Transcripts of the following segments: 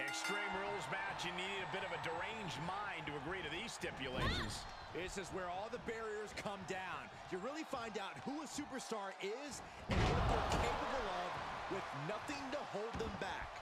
Extreme Rules match, you need a bit of a deranged mind to agree to these stipulations. This is where all the barriers come down. You really find out who a superstar is and what they're capable of with nothing to hold them back.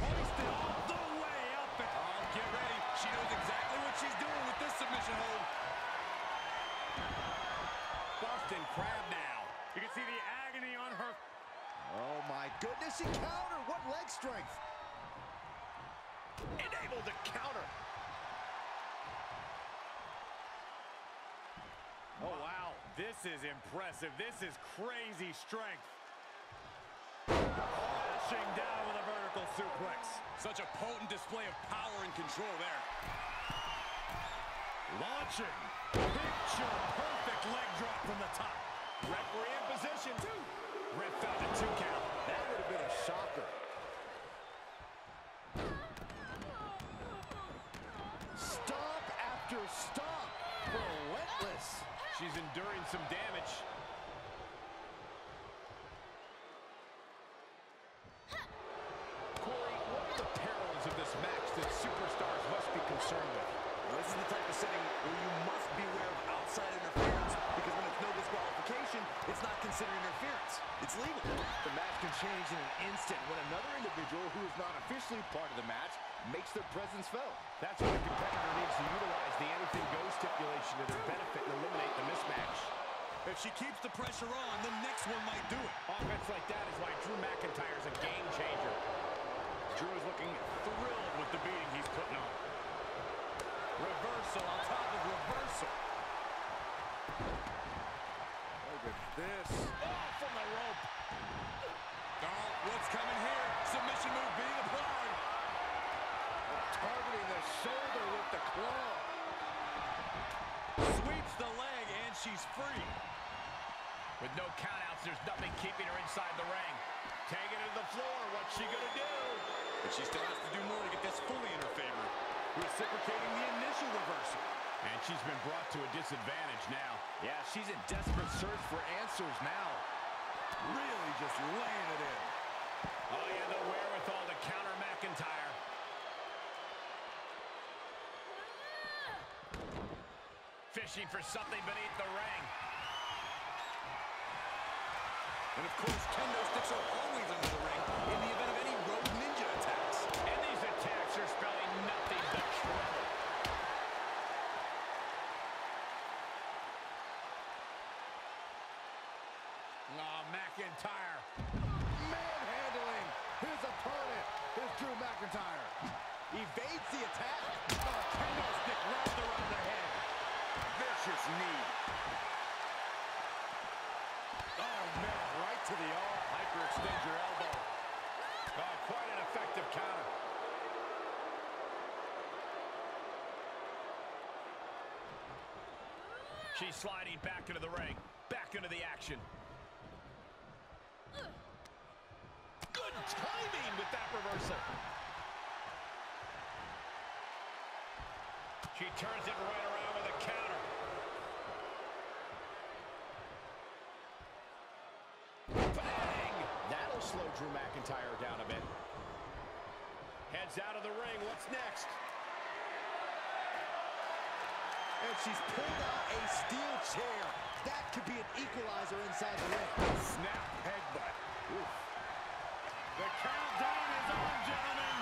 Hoisted all the way up. And, oh, get ready. She knows exactly what she's doing with this submission hold. Boston Crab now. You can see the agony on her. Oh my goodness, she countered. What leg strength. Enabled to counter. Oh, wow. This is impressive. This is crazy strength. Crashing down with a vertical suplex. Such a potent display of power and control there. Launching. Picture perfect leg drop from the top. Referee in position. Two. Ref found a two count. That would have been a shocker. Stomp after stomp. Relentless. She's enduring some damage. Corey, what are the perils of this match that superstars must be concerned with? Well, this is the type of setting where you must beware of outside interference because when it's no disqualification, it's not considered interference. It's legal. The match can change in an instant when another individual who is not officially part of the match makes their presence felt. That's when a competitor needs to utilize the anything goes stipulation to their benefit and eliminate the mismatch. If she keeps the pressure on, the next one might do it. Offense like that is why Drew McIntyre's a game changer. Drew is looking thrilled with the beating he's putting on. Reversal on top of reversal. Look at this. Oh, from the rope. Oh, what's coming here? Submission move being applied. Targeting the shoulder with the claw. Sweeps the leg, and she's free. With no countouts, there's nothing keeping her inside the ring. Taking it to the floor. What's she gonna do? But she still has to do more to get this fully in her favor. Reciprocating the initial reversal. And she's been brought to a disadvantage now. Yeah, she's in desperate search for answers now. Really just laying it in. Oh, yeah, the wherewithal to counter McIntyre. Fishing for something beneath the ring. And of course, kendo sticks are always under the ring in the event Oh, McIntyre. Manhandling his opponent, is Drew McIntyre. Evades the attack. Oh, kendo stick wrapped around the head. Vicious knee. Oh, man, right to the arm. Hyperextend your elbow. Oh, quite an effective counter. She's sliding back into the ring. Back into the action. Good timing with that reversal. She turns it right around with a counter. Bang! That'll slow Drew McIntyre down a bit. Heads out of the ring. What's next? And she's pulled out a steel chair. That could be an equalizer inside the ring. Snap headbutt. Oof. The countdown is on, gentlemen.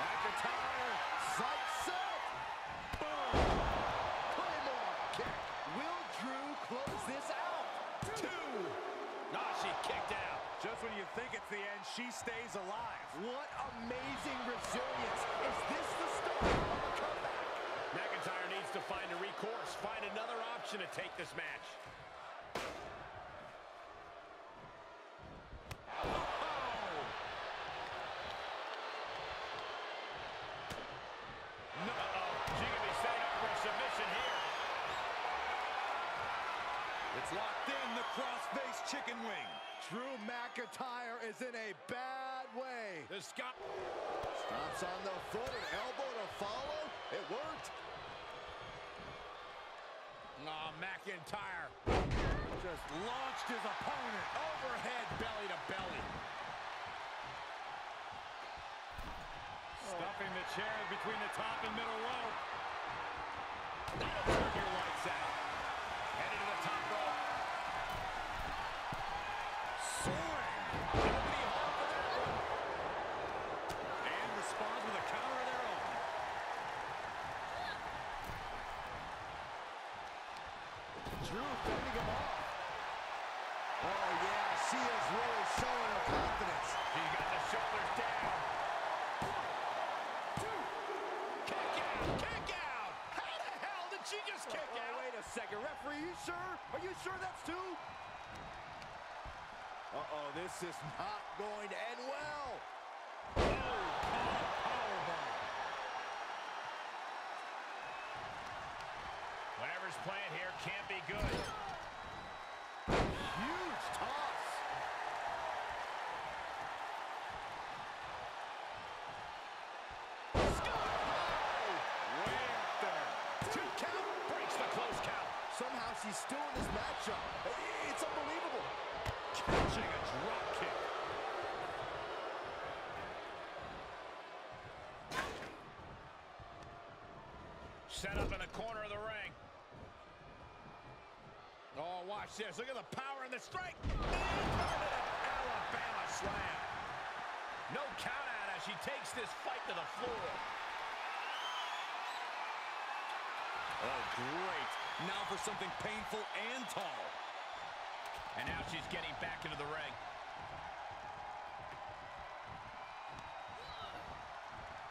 McIntyre, sight set. Boom. Claymore kick. Will Drew close this out? Two. Ah, she kicked out. Just when you think it's the end, she stays alive. What amazing resilience. Is this the start of a comeback? McIntyre needs to find a recourse, find another option to take this match. No, uh-oh. She could be setting up for a submission here. It's locked in, the cross-face chicken wing. Drew McIntyre is in a bad way. The Scot. Stomps on the foot, an elbow to follow. It worked. Oh, McIntyre. Just launched his opponent. Overhead belly to belly. Stuffing the chair between the top and middle rope. That'll turn your lights out. Headed to the top rope. Soaring. Nobody home for that one. And responds with a counter of their own. Drew fending him off. Oh, yeah, she is really showing her confidence. He got the shoulders down. Two. Kick out. Kick out. How the hell did she just kick Oh, out? wait a second. Referee, you sure? Are you sure that's two? Uh-oh, this is not going to end well. Whatever's playing here can't be good. Huge toss. Way there. Two count. Breaks the close count. Somehow she's still in this matchup. It's unbelievable. Catching a drop kick. Set up in the corner of the ring. Oh, watch this. Look at the power and the strike. Alabama slam. No count out as she takes this fight to the floor. Oh, great. Now for something painful and tall. And now she's getting back into the ring.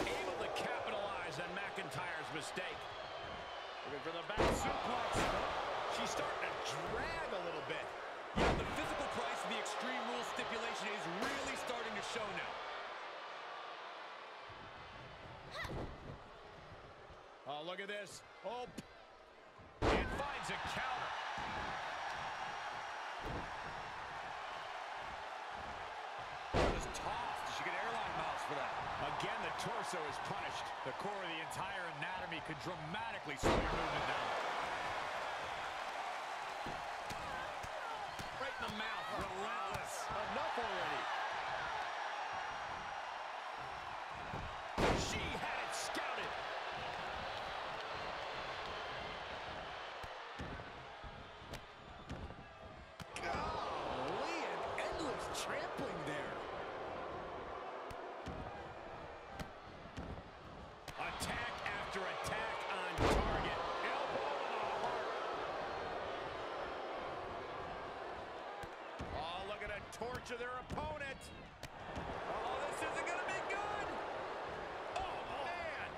Able to capitalize on McIntyre's mistake. Looking for the back suplex. She's starting to drag a little bit. Yeah, the physical price of the Extreme Rules stipulation is really starting to show now. Oh, look at this. Oh, and finds a counter. Again, the torso is punished. The core of the entire anatomy could dramatically slow your movement down. Right in the mouth. Relentless. Enough already. She had it scouted. Golly, an endless trampling there. Attack after attack on target. Elbow to the heart. Oh, look at it torture their opponent. Oh, this isn't going to be good. Oh, man.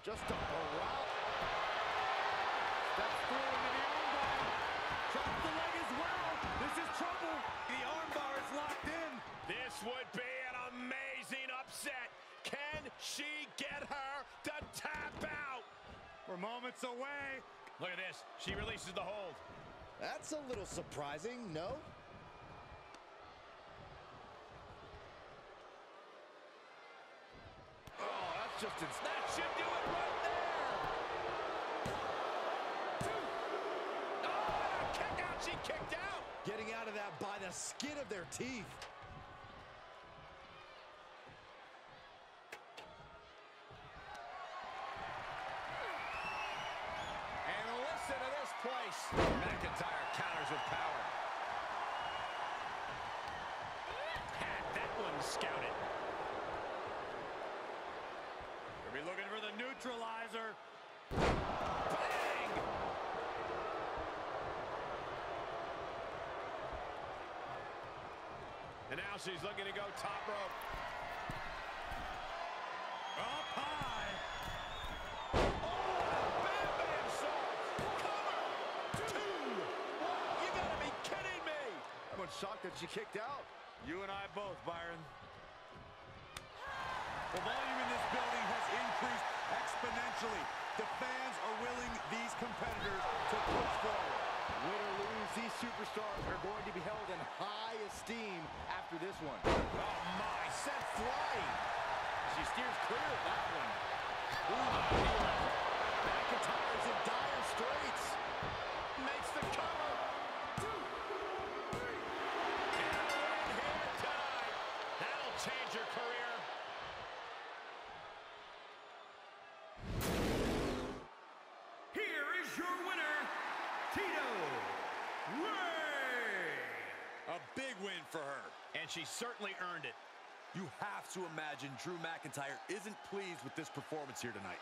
Just a barrage. Steps through into the armbar. Drops the leg as well. This is trouble. The armbar is locked in. This would be an amazing upset. Can she get her to tap out? We're moments away. Look at this. She releases the hold. That's a little surprising, no? Oh, that's just ins That should do it right there. Two. Oh, and a kick out. She kicked out. Getting out of that by the skin of their teeth. And listen to this place. McIntyre counters with power. Had that one scouted. We'll be looking for the neutralizer. Bang! And now she's looking to go top rope. Up high. Oh, Bam Bam Cover. Two. You gotta be kidding me. Everyone's shocked that she kicked out. You and I both, Byron. The volume in this building has increased exponentially. The fans are willing these competitors to push forward. Win or lose, these superstars are going to be held in high esteem after this one. Oh, my. Sent flying. She steers clear of that one. Ooh, McIntyre's in dire straits. Makes the cover. Two, three. And a win here tonight. That'll change your career. Big win for her. And she certainly earned it. You have to imagine Drew McIntyre isn't pleased with this performance here tonight.